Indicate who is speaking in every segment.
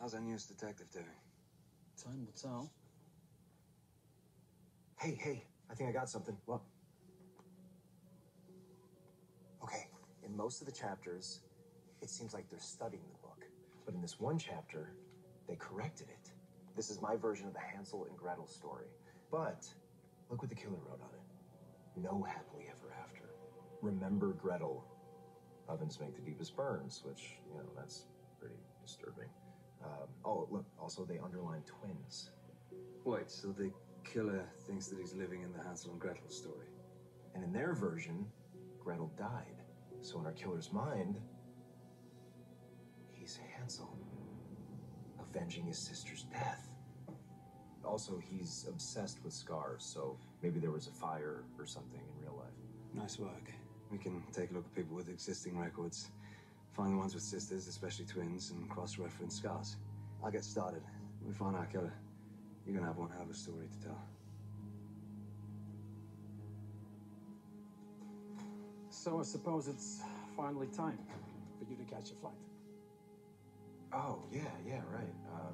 Speaker 1: How's our newest detective doing?
Speaker 2: Time will tell.
Speaker 3: Hey, hey, I think I got something.
Speaker 1: What?
Speaker 3: Okay, in most of the chapters, it seems like they're studying the book. But in this one chapter, they corrected it. This is my version of the Hansel and Gretel story. But look what the killer wrote on it. No happily ever after. Remember Gretel. Ovens make the deepest burns, which, you know, that's oh, look, also they underline twins.
Speaker 1: Wait, so the killer thinks that he's living in the Hansel and Gretel story?
Speaker 3: And in their version, Gretel died. So in our killer's mind, he's Hansel, avenging his sister's death. Also, he's obsessed with scars, so maybe there was a fire or something in real life.
Speaker 1: Nice work. We can take a look at people with existing records, find the ones with sisters, especially twins, and cross-reference scars. I'll get started. When We find our killer. You're gonna have one hell of a story to tell.
Speaker 2: So I suppose it's finally time for you to catch a flight.
Speaker 3: Oh, yeah, yeah, right. Uh,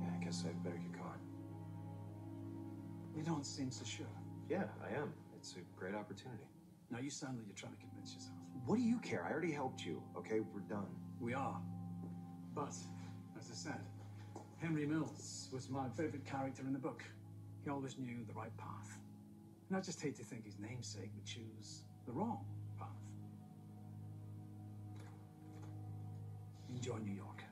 Speaker 3: yeah, I guess I better get going.
Speaker 2: You don't seem so sure.
Speaker 3: Yeah, I am. It's a great opportunity.
Speaker 2: Now you sound like you're trying to convince yourself.
Speaker 3: What do you care? I already helped you. Okay, we're done.
Speaker 2: We are. But, as I said, Henry Mills was my favorite character in the book. He always knew the right path. And I just hate to think his namesake would choose the wrong path. Enjoy New York.